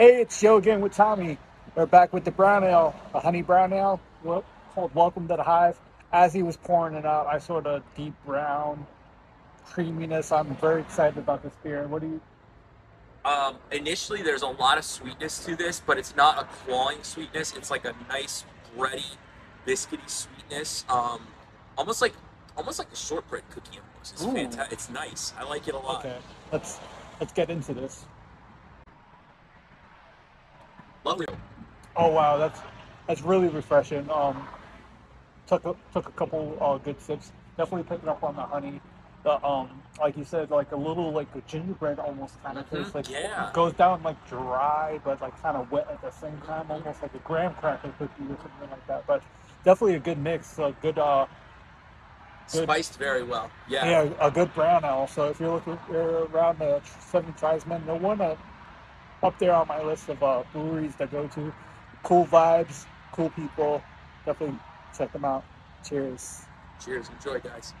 Hey, it's Joe again with Tommy. We're back with the brown ale, a honey brown ale called Welcome to the Hive. As he was pouring it out, I saw the deep brown creaminess. I'm very excited about this beer. What do you? Um, initially, there's a lot of sweetness to this, but it's not a clawing sweetness. It's like a nice bready, biscuity sweetness. Um, almost like almost like a shortbread cookie. Almost. It's fantastic. It's nice. I like it a lot. Okay, let's let's get into this. Lovely. Oh wow, that's that's really refreshing. Um, took a, took a couple uh, good sips. Definitely picking up on the honey. The um, like you said, like a little like a gingerbread almost kind of Mhm, tastes like yeah. it goes down like dry, but like kind of wet at the same time, almost like a graham cracker cookie or something like that. But definitely a good mix, a good uh, Good. Spiced very well. Yeah. yeah, a good brown ale. So if you're looking you're around the Seven Tribesmen, no one uh, up there on my list of uh, breweries to go to. Cool vibes, cool people. Definitely check them out. Cheers. Cheers. Enjoy, guys.